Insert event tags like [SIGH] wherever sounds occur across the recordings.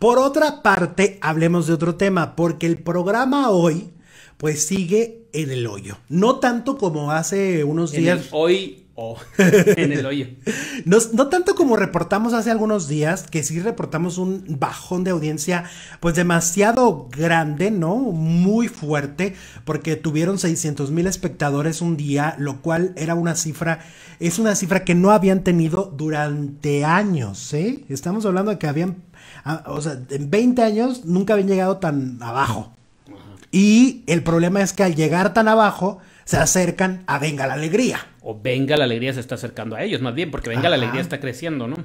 Por otra parte, hablemos de otro tema, porque el programa hoy, pues sigue en el hoyo. No tanto como hace unos En días. el hoy [LAUGHS] en el hoyo. No, no tanto como reportamos hace algunos días, que sí reportamos un bajón de audiencia, pues demasiado grande, ¿no? Muy fuerte, porque tuvieron 600 mil espectadores un día, lo cual era una cifra, es una cifra que no habían tenido durante años, ¿eh? Estamos hablando de que habían, ah, o sea, en 20 años nunca habían llegado tan abajo. Y el problema es que al llegar tan abajo, se acercan a Venga la Alegría. O Venga la Alegría se está acercando a ellos, más bien, porque Venga la. Alegría está creciendo, ¿no?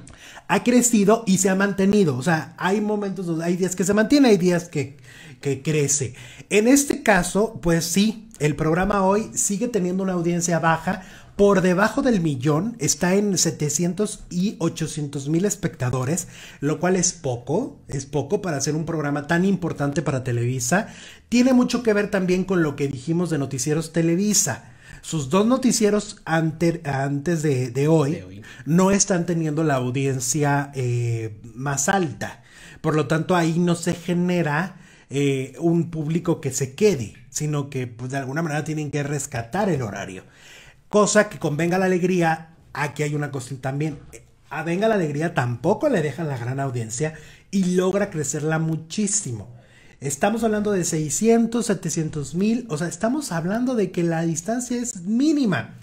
ha crecido y se ha mantenido. O sea, hay momentos hay días que se mantiene, hay días que, que crece. En este caso, pues sí, el programa hoy sigue teniendo una audiencia baja. Por debajo del millón, está en 700 y 800 mil espectadores, lo cual es poco, es poco para hacer un programa tan importante para Televisa. Tiene mucho que ver también con lo que dijimos de Noticieros Televisa. Sus dos noticieros ante- antes de, de hoy, De hoy. no están teniendo la audiencia eh, más alta. Por lo tanto, ahí no se genera eh, un público que se quede, sino que pues, de alguna manera tienen que rescatar el horario. Cosa que con Venga la Alegría, aquí hay una cosa también. A Venga la Alegría tampoco le dejan la gran audiencia y logra crecerla muchísimo. Estamos hablando de 600, 700 mil, o sea, estamos hablando de que la distancia es mínima.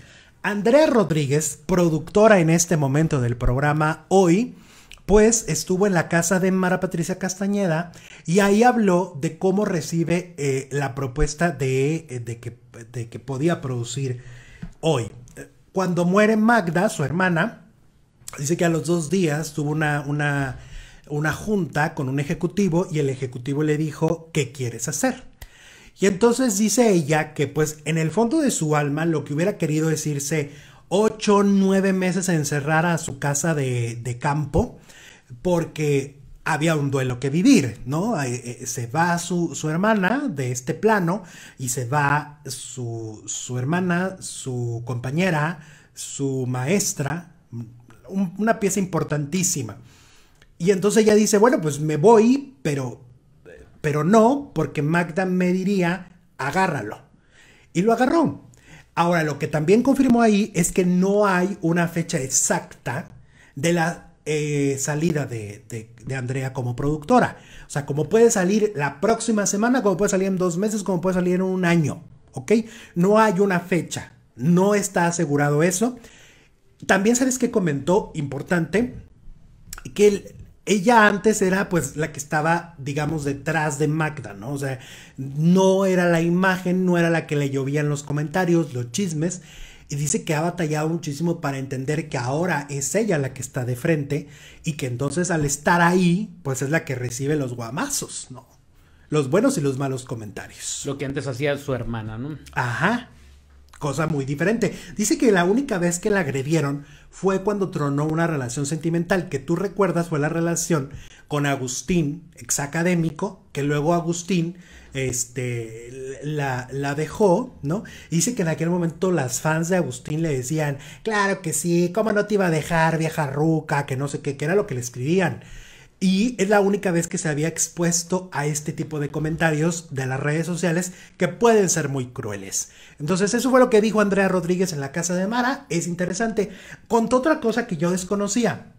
Andrea Rodríguez, productora en este momento del programa hoy, pues estuvo en la casa de Mara Patricia Castañeda y ahí habló de cómo recibe eh, la propuesta de, eh, de que, de que podía producir hoy. Cuando muere Magda, su hermana, dice que a los dos días tuvo una, una, una junta con un ejecutivo y el ejecutivo le dijo, ¿qué quieres hacer? Y entonces dice ella que pues en el fondo de su alma lo que hubiera querido es irse ocho, nueve meses a encerrar a su casa de, de campo porque había un duelo que vivir, ¿no? Eh, se va su, su hermana de este plano y se va su, su hermana, su compañera, su maestra, un- una pieza importantísima. Y entonces ella dice, bueno, pues me voy, pero, pero no, porque Magda me diría, agárralo. Y lo agarró. Ahora, lo que también confirmó ahí es que no hay una fecha exacta de la eh, salida de, de- Andrea como productora. O sea, como puede salir la próxima semana, como puede salir en dos meses, como puede salir en un año. ¿Ok? No hay una fecha. No está asegurado eso. También sabes que comentó, importante, que el- ella antes era pues la que estaba, digamos, detrás de Magda, ¿no? O sea, no era la imagen, no era la que le llovían los comentarios, los chismes, y dice que ha batallado muchísimo para entender que ahora es ella la que está de frente y que entonces al estar ahí, pues es la que recibe los guamazos, ¿no? Los buenos y los malos comentarios. Lo que antes hacía su hermana, ¿no? Ajá. Cosa muy diferente. Dice que la única vez que la agredieron fue cuando tronó una relación sentimental, que tú recuerdas fue la relación con Agustín, ex académico, que luego Agustín este, la, la dejó, ¿no? Dice que en aquel momento las fans de Agustín le decían, claro que sí, ¿cómo no te iba a dejar, vieja ruca? Que no sé qué, que era lo que le escribían. Y es la única vez que se había expuesto a este tipo de comentarios de las redes sociales que pueden ser muy crueles. Entonces eso fue lo que dijo Andrea Rodríguez en la casa de Mara. Es interesante. Contó otra cosa que yo desconocía.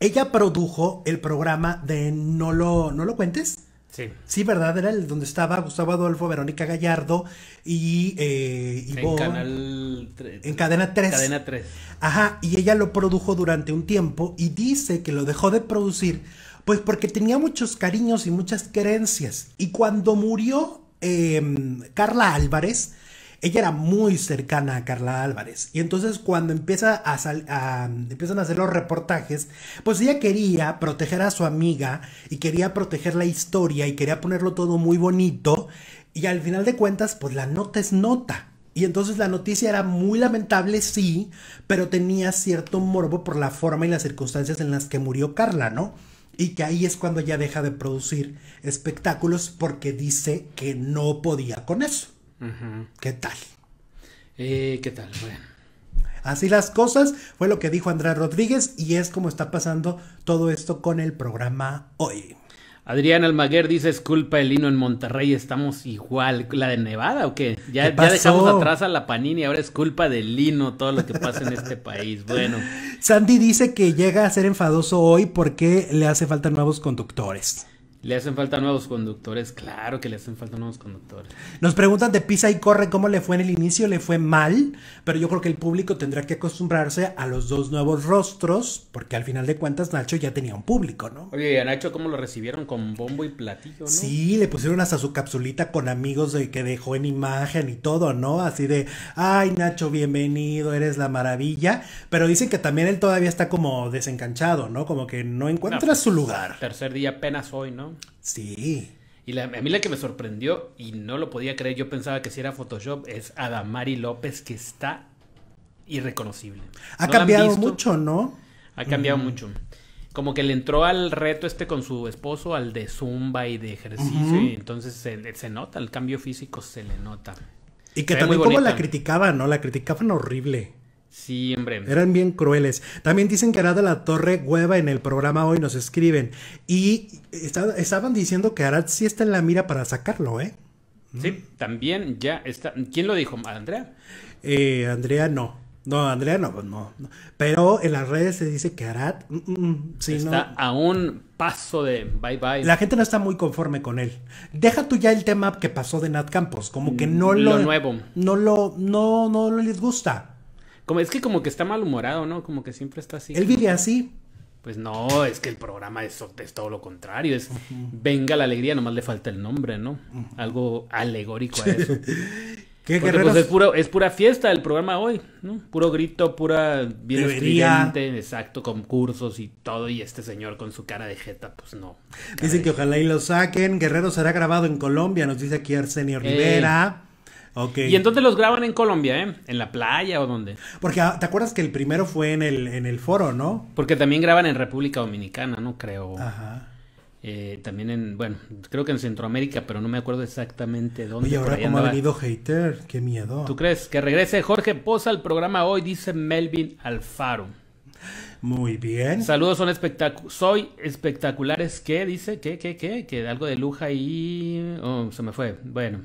Ella produjo el programa de No lo, no lo cuentes. Sí. Sí, ¿verdad? Era el donde estaba Gustavo Adolfo, Verónica Gallardo y eh, En Ivonne- Canal... tre- en Cadena 3. Cadena 3. Ajá, y ella lo produjo durante un tiempo y dice que lo dejó de producir pues porque tenía muchos cariños y muchas creencias. Y cuando murió em, Carla Álvarez, ella era muy cercana a Carla Álvarez. Y entonces cuando empieza a empiezan a hacer los reportajes, pues ella quería proteger a su amiga y quería proteger la historia y quería ponerlo todo muy bonito. Y al final de cuentas, pues la nota es nota. Y entonces la noticia era muy lamentable, sí, pero tenía cierto morbo por la forma y las circunstancias en las que murió Carla, ¿no? Y que ahí es cuando ya deja de producir espectáculos porque dice que no podía con eso. ¿Qué tal? Eh, ¿Qué tal? Bueno. Así las cosas, fue lo que dijo Andrea Rodríguez y es como está pasando todo esto con el programa hoy. Adrián Almaguer dice, es culpa del lino en Monterrey, estamos igual. ¿La de Nevada o qué? Ya, ¿Qué ya dejamos atrás a la Panini, ahora es culpa del lino todo lo que pasa en este país. Bueno, Sandy dice que llega a ser enfadoso hoy porque le hace falta nuevos conductores. Le hacen falta nuevos conductores, claro que le hacen falta nuevos conductores. Nos preguntan de Pisa y Corre cómo le fue en el inicio, le fue mal, pero yo creo que el público tendrá que acostumbrarse a los dos nuevos rostros, porque al final de cuentas Nacho ya tenía un público, ¿no? Oye, ¿y a Nacho cómo lo recibieron? Con bombo y platillo, ¿no? Sí, le pusieron hasta su capsulita con amigos de que dejó en imagen y todo, ¿no? Así de, ay Nacho, bienvenido, eres la maravilla. Pero dicen que también él todavía está como desencanchado, ¿no? Como que no encuentra No, su lugar. Tercer día apenas hoy, ¿no? Sí. Y la- a mí la que me sorprendió y no lo podía creer, yo pensaba que si era Photoshop, es Adamari López que está irreconocible. Ha ¿No la han cambiado mucho, ¿no? Ha cambiado mucho. Como que le entró al reto este con su esposo, al de zumba y de ejercicio, y entonces se, se nota, el cambio físico se le nota. Y que también como la criticaban, ¿no? La criticaban horrible. Sí, hombre. Eran bien crueles. También dicen que Arad de la Torre hueva en el programa hoy, nos escriben. Y está- estaban diciendo que Arad sí está en la mira para sacarlo, ¿eh? Sí, también ya está. ¿Quién lo dijo? ¿Andrea? Eh, Andrea no. No, Andrea no, pues no, no. Pero en las redes se dice que Arad, mm, mm, sí, está no. a un paso de bye bye. La gente no está muy conforme con él. Deja tú ya el tema que pasó de Nat Campos, como que no Lo lo, nuevo. no lo, no, no les gusta. Como, es que como que está malhumorado, ¿no? Como que siempre está así. Él vive así. Pues no, es que el programa es, es todo lo contrario. Es Venga la alegría, nomás le falta el nombre, ¿no? Algo alegórico a eso. [LAUGHS] ¿Qué Porque pues es, puro, es pura fiesta el programa hoy, ¿no? Puro grito, pura bien exacto, concursos y todo. Y este señor con su cara de jeta, pues no. Dicen que ojalá y lo saquen. Guerrero será grabado en Colombia, nos dice aquí Arsenio Rivera. Ok. ¿Y entonces los graban en Colombia, eh? ¿En la playa o dónde? Porque ah, te acuerdas que el primero fue en el, en el foro, ¿no? Porque también graban en República Dominicana, ¿no? Creo. Ajá. Eh, también en, bueno, creo que en Centroamérica, pero no me acuerdo exactamente dónde. Oye, ahora como ha venido hater, qué miedo. ¿Tú crees que regrese Jorge Poza al programa hoy? Dice Melvin Alfaro. Muy bien. Saludos, son espectacu soy espectaculares. ¿Qué dice? ¿Qué, qué, qué? Que algo de luja y... Oh, se me fue. Bueno,